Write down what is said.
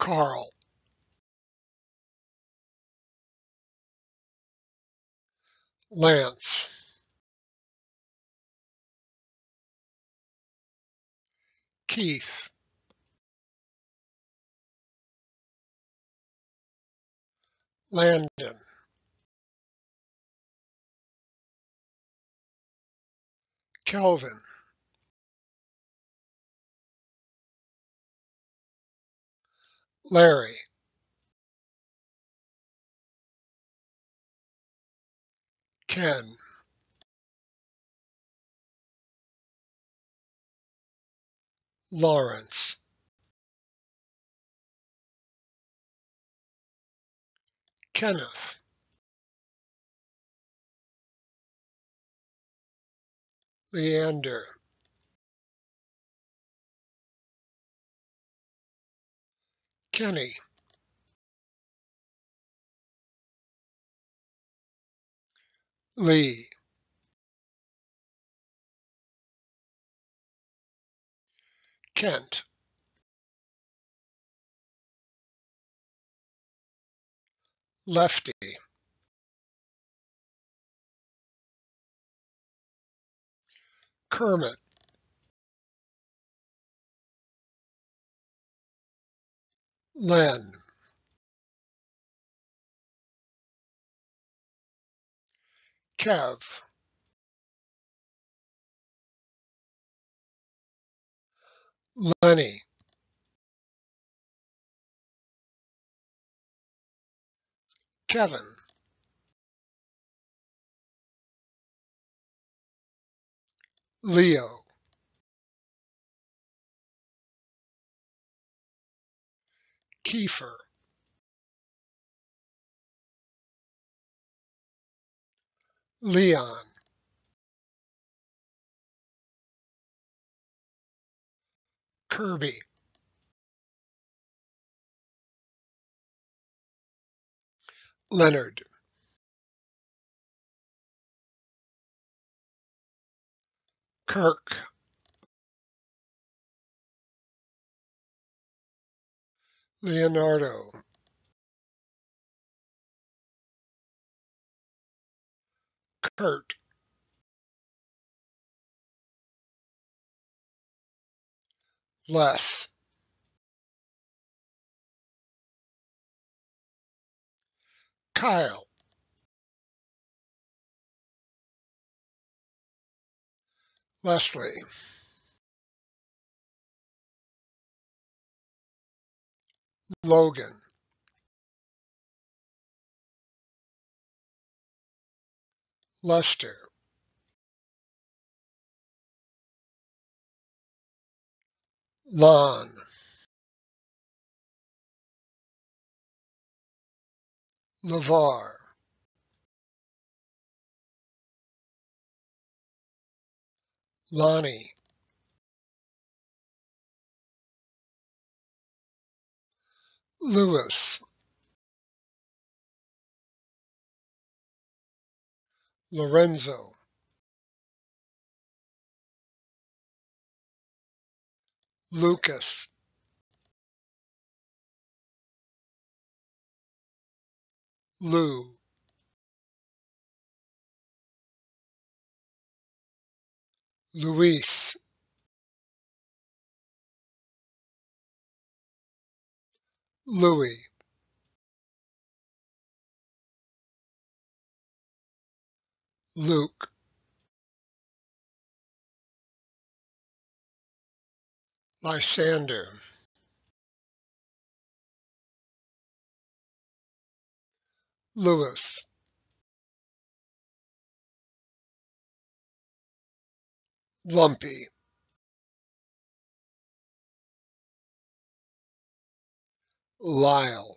Karl. Lance. Keith. Landon. Kelvin Larry. Ken. Lawrence. Kenneth. Leander Kenny. Lee. Kent. Lefty. Kermit Len Kev. Lenny. Kevin. Leo Kiefer. Leon. Kirby. Leonard. Kirk Leonardo. Kurt. Les Kyle. Leslie Logan. Lester Lon LeVar Lonnie Lewis. Lorenzo. Lucas. Lou. Luis Louis. Luke. Lysander. Lewis Lumpy Lyle